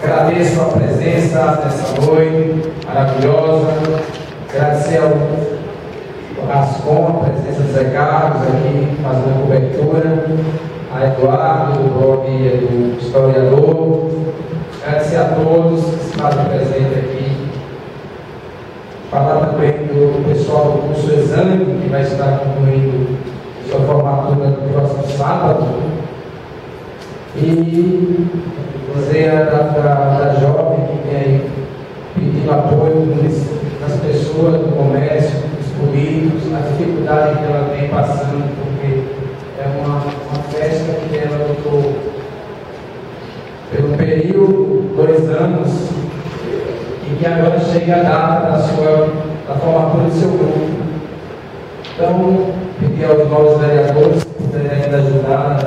Agradeço a presença nessa noite maravilhosa. Agradecer ao Rascom, a presença do Zé Carlos aqui fazendo a cobertura, a Eduardo, do blog do historiador. Agradecer a todos que se fazem presente aqui. Falar também do pessoal do curso Exame, que vai estar concluindo sua formatura no próximo sábado. E você é da, da, da jovem que vem aí pedindo apoio das pessoas do comércio, dos políticos, a dificuldade que ela vem passando, porque é uma, uma festa que ela lutou pelo período, dois anos, e que agora chega a data da sua da formatura do seu grupo. Então, pedir aos novos vereadores que puderem ainda ajudar,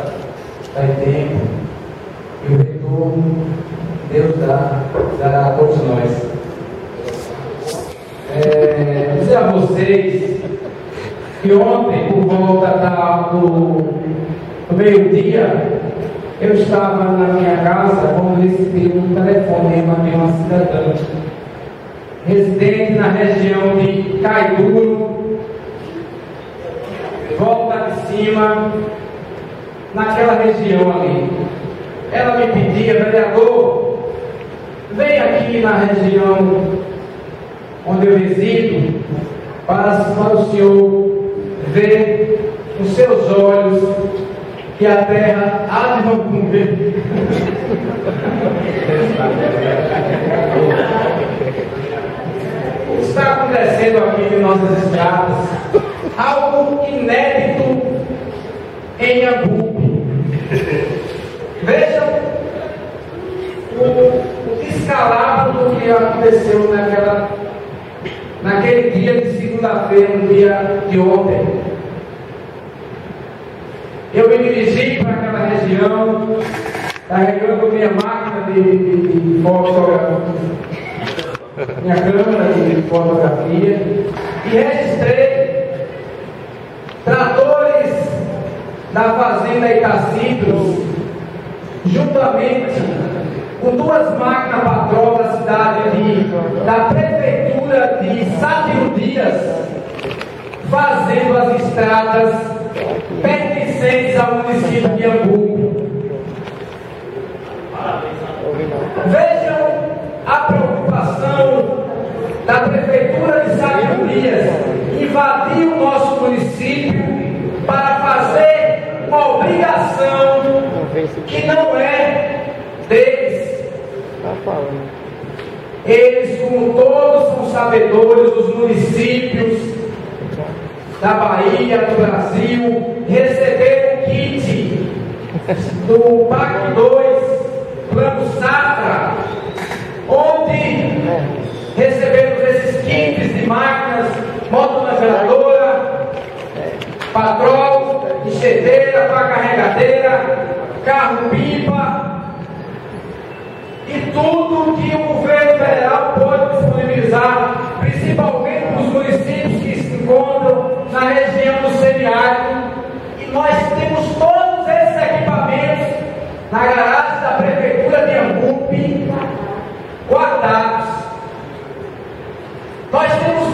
em tempo, retorno Deus dá, dará a todos nós. É, dizer a vocês que ontem, por volta da, do, do meio-dia, eu estava na minha casa quando recebi um telefonema de uma cidadã, residente na região de Caiduro, volta de cima, naquela região ali. Ela me pedia, vereador, vem aqui na região onde eu resido, para, para o senhor ver com seus olhos que a terra há de comer. Está acontecendo aqui em nossas estradas algo inédito em Ambupe. Vejam o, o descalabro do que aconteceu naquela, naquele dia de segunda-feira, no dia de ontem. Eu me dirigi para aquela região, carregando minha máquina de, de, de fotografia, minha câmera de fotografia, e registrei tratores da fazenda Itacípios, juntamente com duas máquinas patrol da de, da prefeitura de Sátiro Dias, fazendo as estradas pertencentes ao município de Hamburgo. Vejam a preocupação da prefeitura de Sátiro Dias invadir o nosso município para fazer uma obrigação que não é deles. Eles, como todos, são sabedores dos municípios da Bahia, do Brasil, receberam o kit do PAC 2, Plano Safra, onde recebemos esses kits de máquinas, motonavegadora, patrol, enxedeira, pá carregadeira, carro-pipa e tudo que o governo federal pode disponibilizar, principalmente os municípios que se encontram na região do semiárido. E nós temos todos esses equipamentos na garagem da Prefeitura de Ambupe guardados. Nós temos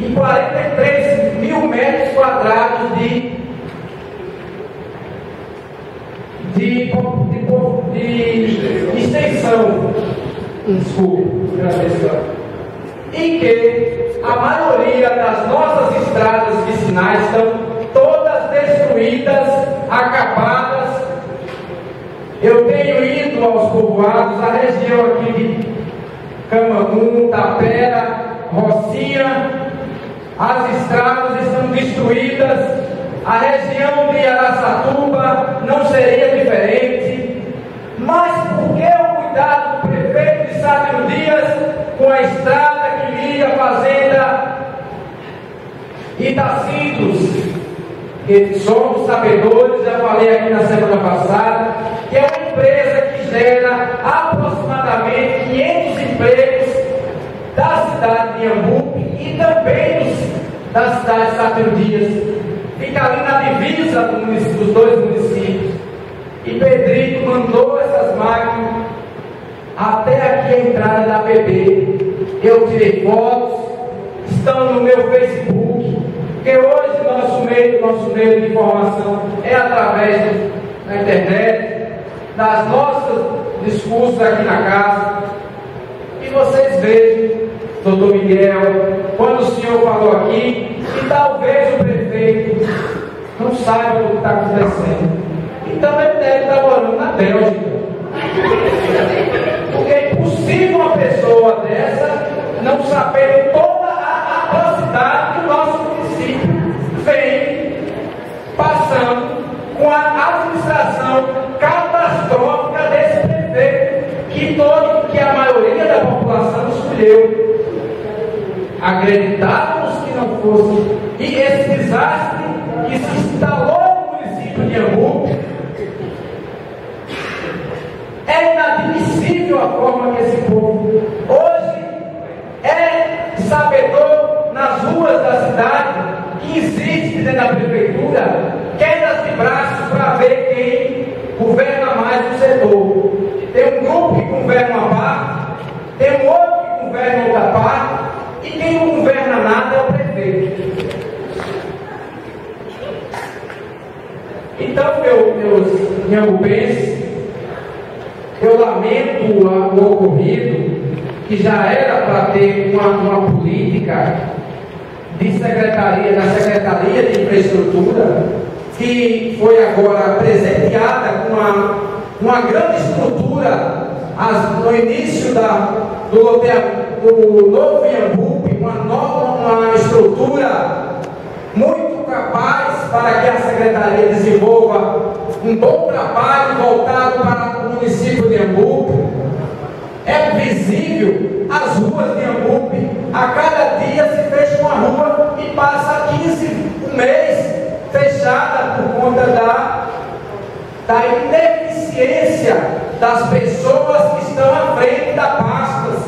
1.243 mil metros quadrados de, de, extensão. Desculpe. Em que a maioria das nossas estradas vicinais estão todas destruídas, acabadas. Eu tenho ido aos povoados, a região aqui de Camangu, Tapera, Rocinha, as estradas estão destruídas, a região de Araçatuba não seria diferente. Mas por que o cuidado do prefeito de Sátiro Dias com a estrada que liga a fazenda Itacitos? Que somos sabedores, já falei aqui na semana passada, que é uma empresa que gera aproximadamente 500 empregos da cidade de Iambupe e também dos, da cidade de Sátiro Dias. Fica ali na divisa do dos dois municípios. E Pedrito mandou essa entrada da BB. Eu tirei fotos, estão no meu Facebook, porque hoje nosso meio, nosso meio de informação é através da internet, das nossas discursos aqui na casa. E vocês vejam, doutor Miguel, quando o senhor falou aqui, que talvez o prefeito não saiba do que está acontecendo. Então ele deve estar morando na Bélgica. Porque é impossível uma pessoa dessa não saber toda a atrocidade que o nosso município vem passando com a administração catastrófica desse prefeito que, todo, que a maioria da população escolheu. Acreditávamos que não fosse. E esse desastre que se instalou no município de Hamburgo é inadmissível a forma que esse povo hoje é sabedor nas ruas da cidade que existe dentro da prefeitura quedas de braços para ver quem governa mais o setor. Tem um grupo que governa uma parte, tem um outro que governa outra parte, e quem não governa nada é o prefeito. Então, meu, meus nhambubenses, eu lamento o ocorrido, que já era para ter uma, uma política de secretaria, da Secretaria de Infraestrutura, que foi agora presenteada com uma, uma grande estrutura as, no início da, do, do novo Iambupe, uma nova uma estrutura muito capaz para que a Secretaria desenvolva um bom trabalho voltado para o município de Iambupe. É visível as ruas de Iambupe, a cada dia se fecha uma rua passa 15 um mês fechada por conta da, da ineficiência das pessoas que estão à frente da pastas,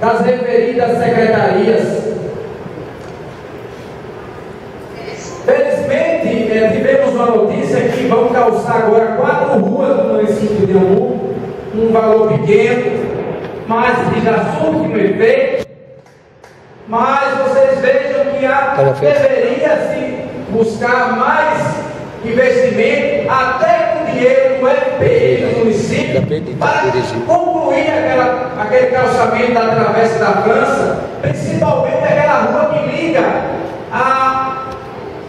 das referidas secretarias. Felizmente, é, tivemos uma notícia que vão calçar agora quatro ruas no município de Ambu, um valor pequeno, mas que já surte um efeito. Mas vocês deveria se buscar mais investimento, até com dinheiro do FPI do município, para concluir aquela, aquele calçamento da travessa da França, principalmente aquela rua que liga a,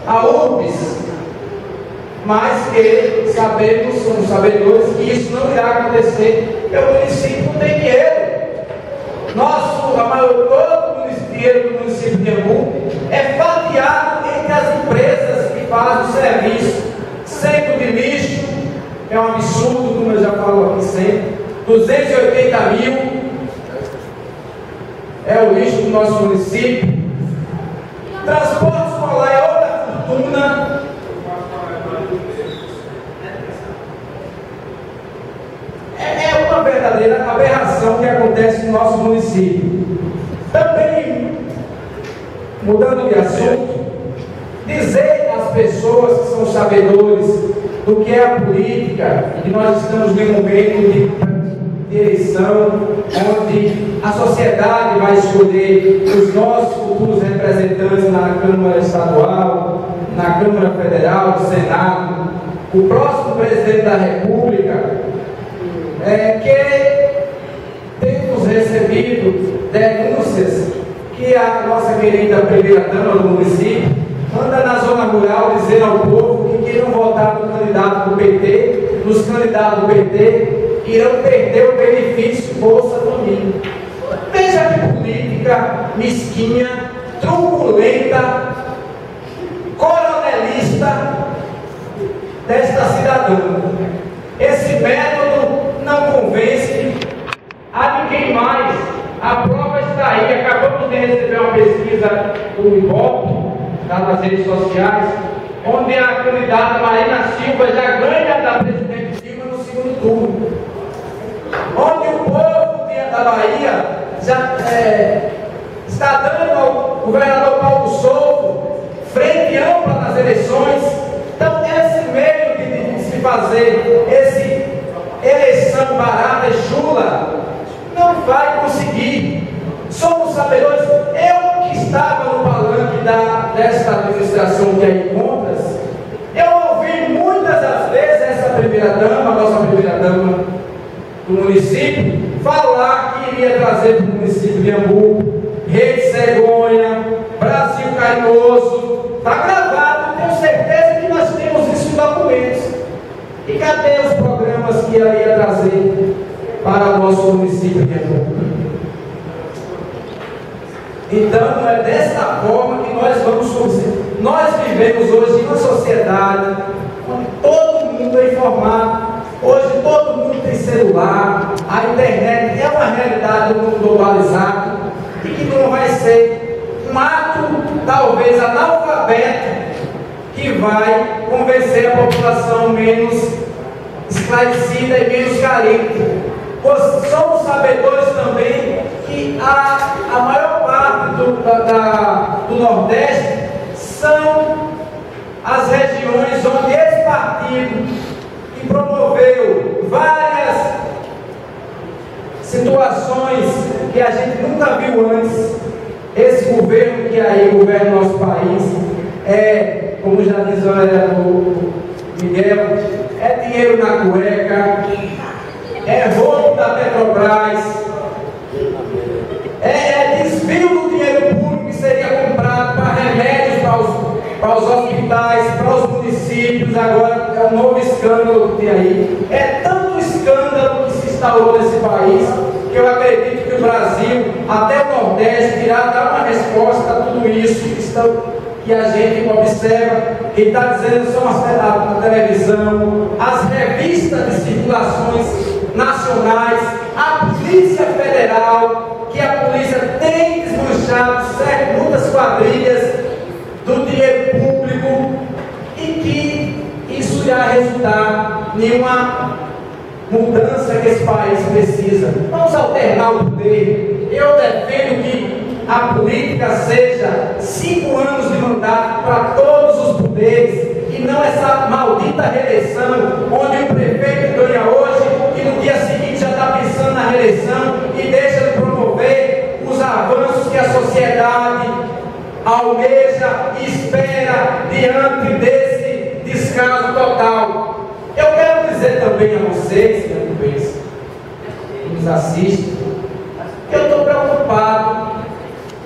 a URBS. Mas que sabemos, somos sabedores, que isso não irá acontecer, porque o município não tem dinheiro. Nosso, a maior, todo o dinheiro do serviço. Centro de lixo, é um absurdo, como eu já falo aqui sempre. 280 mil é o lixo do nosso município. Transporte escolar é outra fortuna. É, é uma verdadeira aberração que acontece no nosso município. Também, mudando de assunto, pessoas que são sabedores do que é a política, que nós estamos em um momento de eleição, onde a sociedade vai escolher os nossos futuros representantes na Câmara Estadual, na Câmara Federal, no Senado, o próximo presidente da República, é, que temos recebido denúncias que a nossa querida primeira-dama do município dizendo ao povo que quem não votar no candidato do PT, nos candidatos do PT, irão perder o benefício Bolsa Família. Veja que política mesquinha, truculenta, coronelista desta cidadã. Esse método não convence a ninguém mais. A prova está aí. Acabamos de receber uma pesquisa do IBOP, nas redes sociais, onde a candidata Marina Silva já ganha da presidente Dilma no segundo turno onde o povo da Bahia já é, está dando ao governador Paulo Souto frente ampla nas eleições. Então, esse meio de, de se fazer esse eleição barata e chula não vai conseguir. Somos sabedores. Desta administração que aí encontras, eu ouvi muitas das vezes essa primeira dama, nossa primeira dama do município, falar que iria trazer para o município de Hamburgo, Rede Cegonha, Brasil Carinhoso. Está gravado, tenho certeza que nós temos isso em documentos. E cadê os programas que ela ia trazer para o nosso município de Hamburgo? Então, é desta forma que nós vamos fazer. Nós vivemos hoje em uma sociedade onde todo mundo é informado. Hoje todo mundo tem celular, a internet é uma realidade do mundo globalizado e que não vai ser um ato, talvez analfabeto, que vai convencer a população menos esclarecida e menos carente. Somos sabedores também que a, a maior parte do, da, do Nordeste são as regiões onde esse partido que promoveu várias situações que a gente nunca viu antes, esse governo que aí governa o nosso país, é, como já diz o Miguel, é dinheiro na cueca, é roubo da Petrobras, é, é desvio do dinheiro público que seria comprado para remédios para os, para os hospitais, para os municípios, agora é um novo escândalo que tem aí. É tanto escândalo que se instaurou nesse país que eu acredito que o Brasil, até o Nordeste, irá dar uma resposta a tudo isso que, estão, que a gente observa. Quem está dizendo são as na televisão, as revistas de circulações nacionais, a Polícia Federal, que a polícia tem desmanchado muitas quadrilhas do dinheiro público e que isso irá resultar em uma mudança que esse país precisa. Vamos alternar o poder. Eu defendo que a política seja cinco anos de também a vocês, meu amigos, que nos assistem, que eu estou preocupado,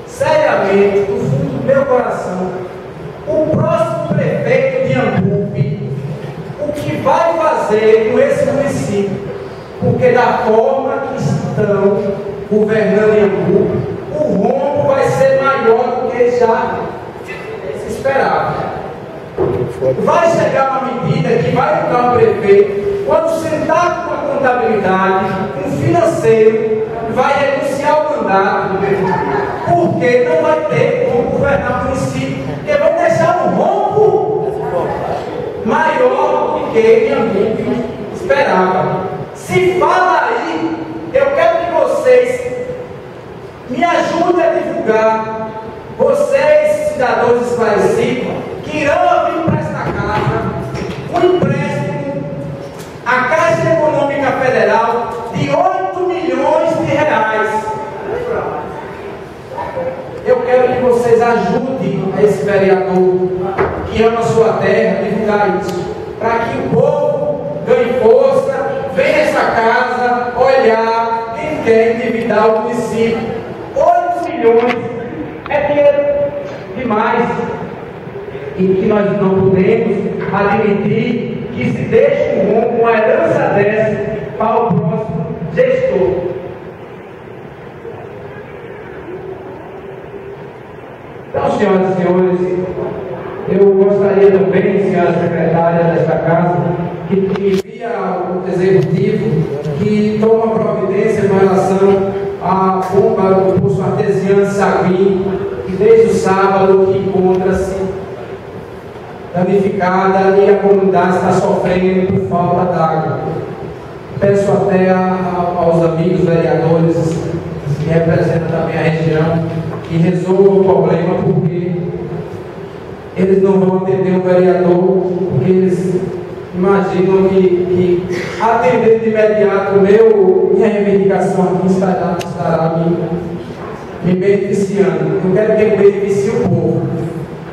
seriamente, no fundo do meu coração, o próximo prefeito de Ambupe, o que vai fazer com esse município, porque da forma que estão governando em Ambupe, o rombo vai ser maior do que já se esperava. Vai chegar uma medida que vai mudar o prefeito, quando sentar com a contabilidade, um financeiro, vai renunciar ao mandato, porque não vai ter como governar o município, porque vai deixar um rombo maior do que ele esperava. Se fala aí, eu quero que vocês me ajudem a divulgar, vocês, cidadãos esclarecidos, que irão vir para casa um empréstimo à Caixa Econômica Federal de 8 milhões de reais. Eu quero que vocês ajudem esse vereador que ama a sua terra a divulgar isso, para que o povo ganhe força, venha essa casa olhar quem quer endividar o município. 8 milhões é dinheiro demais e que nós não podemos admitir que se deixe um rombo, uma herança dessa para o próximo gestor. Então, senhoras e senhores, eu gostaria também, senhora secretária desta casa, que envia ao executivo que toma providência com relação à bomba do poço artesiano Sagui, que desde o sábado encontra-se danificada e a comunidade está sofrendo por falta d'água. Peço até a, aos amigos vereadores que representam também a região que resolvam o problema, porque eles não vão atender o vereador, porque eles imaginam que, que atender de imediato meu, minha reivindicação aqui estará, estará me, me beneficiando. Eu quero que beneficie o povo.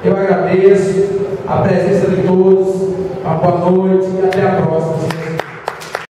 Eu agradeço a presença de todos, uma boa noite e até a próxima.